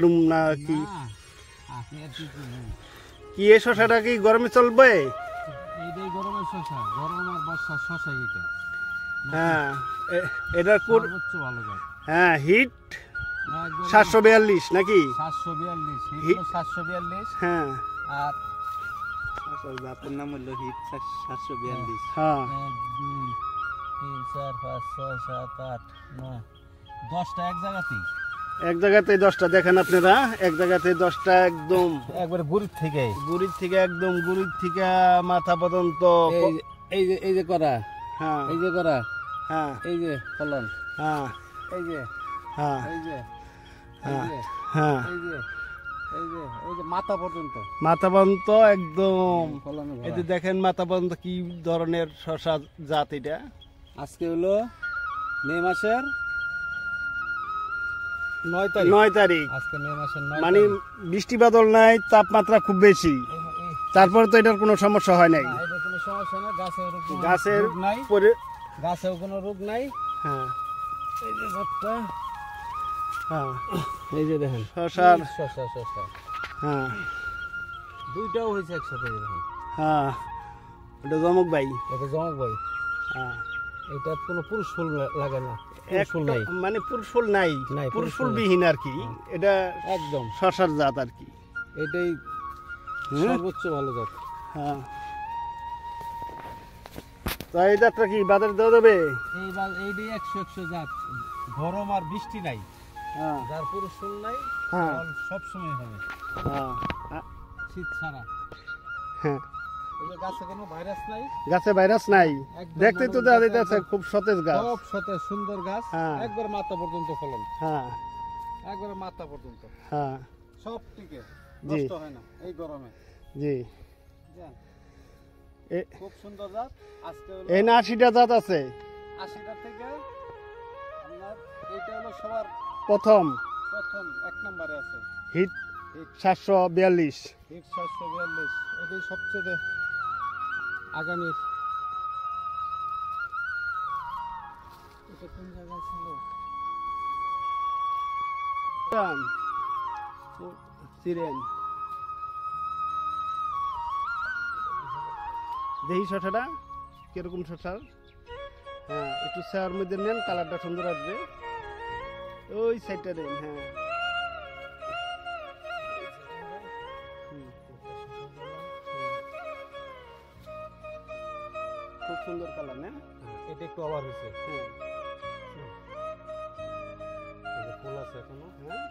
না কি? এই শশাটা কি গরমে চলবে? এইটাই গরমের শশা গরম আর বর্ষার শশা এটা হ্যাঁ এ- এটার কোড সর্বোচ্চ ভালো হ্যাঁ হিট সাতশো বিয়াল্লিশ নাকি? সাতশো বিয়াল্লিশ হি- সাতশো বিয়াল্লিশ। হ্যাঁ। আর আপনার নাম হলো হিট সাতশো বিয়াল্লিশ। হ্যাঁ। দুই তিন চার পাঁচ ছয় সাত আট নয় দশটা এক জায়গাতেই। এক জায়গাতে দশটা দেখেন আপনারা এক জায়গাতে দশটা একদম। একবারে গরিব থেকে। গুড়ির থেকে একদম গুড়ির থেকে মাথা পর্যন্ত এই যে- এই যে করা। হ্যাঁ। এই যে করা। হ্যাঁ। এই যে ফলন। হ্যাঁ। এই যে হ্যাঁ। এই যে হ্যাঁ। হ্যাঁ। এই যে মাথা পর্যন্ত। মাথা পর্যন্ত একদম। এই যে দেখেন মাথা পর্যন্ত কি ধরনের শশা জাত এটা? আজকে হলো মে মাসের নয় তারিখ। মানে বৃষ্টি বাদল নাই তাপমাত্রা খুব বেশি। তারপরে তো এটার কোনো সমস্যা হয় নাই। এটা গাছের গাছেও কোনো রোগ নাই। হ্যাঁ। এই যে ঘরটা হ্যাঁ। এই যে দেখেন। শশার শশা শশা। হ্যাঁ। দুইটাও হয়েছে একসাথে হ্যাঁ। ওটা জমক ভাই। এটা জমক ভাই। হ্যাঁ। এটা কোনো পুরুষ ফুল লাগে না ফুল নাই। মানে পুরুষ ফুল নাই পুরুষ ফুল বিহীন আর কি। এটা একদম। শশার জাত আর কি। এটাই? সর্বোচ্চ ভালো জাত। হ্যাঁ। তো এই জাতটা কি বাজারে দেওয়া যাবে? এই এইটাই একশো একশো জাত। গরম আর বৃষ্টি নাই। হ্যাঁ। যার পুরুষ ফুল নাই হ্যাঁ। ফল সব সময় হবে। হ্যাঁ। হ্যাঁ, শীত ছাড়া। হ্যাঁ। গাছে ভাইরাস নাই। একদম তো যাচ্ছে খুব সতেজ গাছ। সব সাথে সুন্দর গাছ। হ্যাঁ। একবার মাথা পর্যন্ত ফলন। হ্যাঁ। একবারে মাথা পর্যন্ত। হ্যাঁ। সব টিকে। নষ্ট হয় না এই গরমে। জি। খুব সুন্দর জাত। আজকে হলো এই না আশিটা জাত আছে। আশিটা থেকে আপনার এইটা হলো সবার প্রথম। প্রথম এক নম্বরে আছে। হিট সাতশো বিয়াল্লিশ। হিট সাতশো বিয়াল্লিশ। এটাই সবচেয়ে আগামীর দেখি শশাটা কীরকম শশা হ্যাঁ একটু চার মধ্যে নেন, কালারটা সুন্দর আসবে। ওই সাইডটা নেন হ্যাঁ। সুন্দর কালার না? হ্যাঁ, এটা একটু অভাব হয়েছে। ফুল আছে এখনও হ্যাঁ